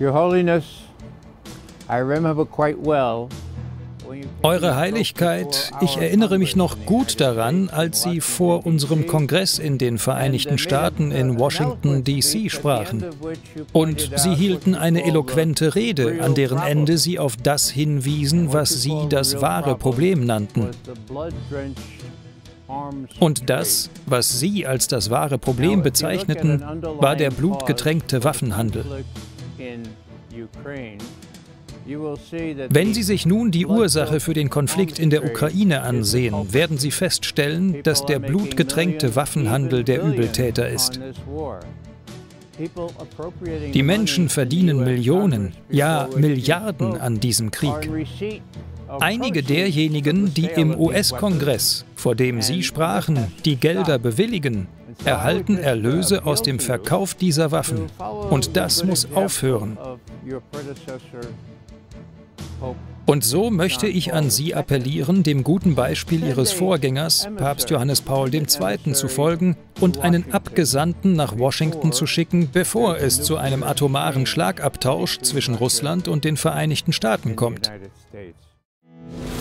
Your Holiness, I remember quite well eure Heiligkeit, ich erinnere mich noch gut daran, als Sie vor unserem Kongress in den Vereinigten Staaten in Washington, D.C. sprachen. Und Sie hielten eine eloquente Rede, an deren Ende Sie auf das hinwiesen, was Sie das wahre Problem nannten. Und das, was Sie als das wahre Problem bezeichneten, war der blutgetränkte Waffenhandel. Wenn Sie sich nun die Ursache für den Konflikt in der Ukraine ansehen, werden Sie feststellen, dass der blutgetränkte Waffenhandel der Übeltäter ist. Die Menschen verdienen Millionen, ja Milliarden an diesem Krieg. Einige derjenigen, die im US-Kongress, vor dem Sie sprachen, die Gelder bewilligen, erhalten Erlöse aus dem Verkauf dieser Waffen. Und das muss aufhören. Und so möchte ich an Sie appellieren, dem guten Beispiel Ihres Vorgängers, Papst Johannes Paul II., zu folgen und einen Abgesandten nach Washington zu schicken, bevor es zu einem atomaren Schlagabtausch zwischen Russland und den Vereinigten Staaten kommt. Música